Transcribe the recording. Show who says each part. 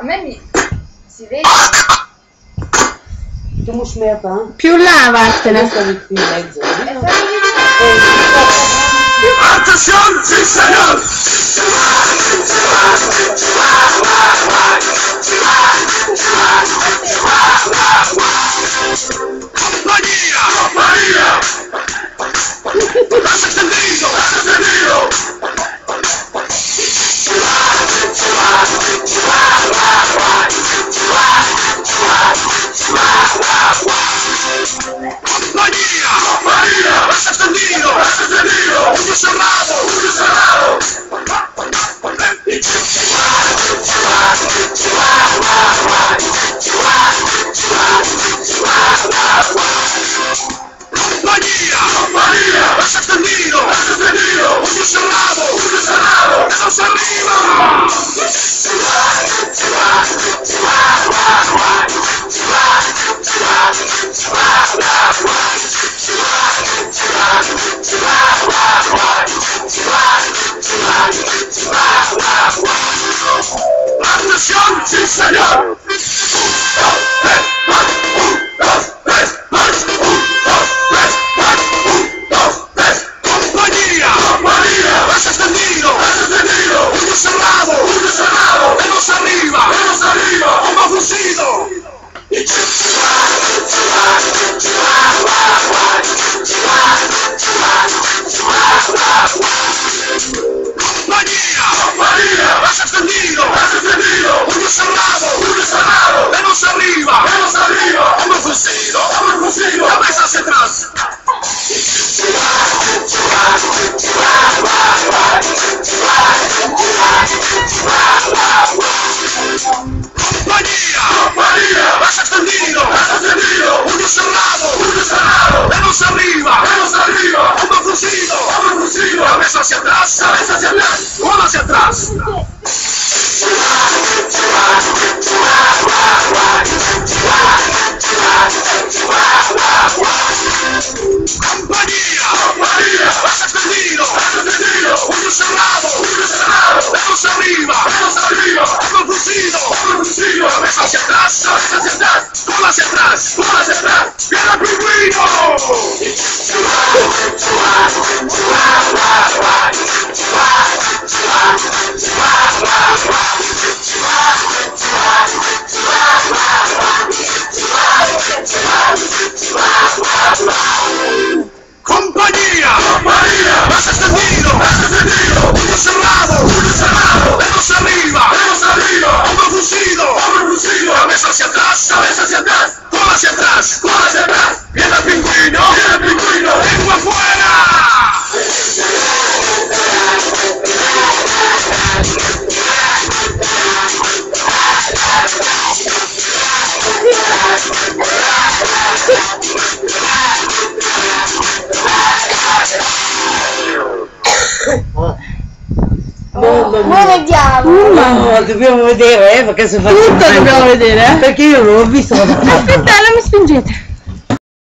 Speaker 1: A me mi... si vede.
Speaker 2: Tu mi smerta? Eh?
Speaker 3: Più là, vattene.
Speaker 2: Più in mezzo.
Speaker 4: Attenzione, signor! Somebody! Atrás. Compañía, compañía. Has extendido, has extendido. Puño cerrado, puño cerrado. Dedos arriba, dedos arriba. Hombro fruncido, hombro fruncido. Cabeza hacia atrás, cabeza hacia atrás.
Speaker 2: Mamma
Speaker 1: Noi vediamo!
Speaker 2: No, dobbiamo vedere, eh, perché se faccio
Speaker 3: Tutto dobbiamo vedere, eh.
Speaker 2: Perché io non l'ho visto.
Speaker 3: Aspetta, non mi spingete.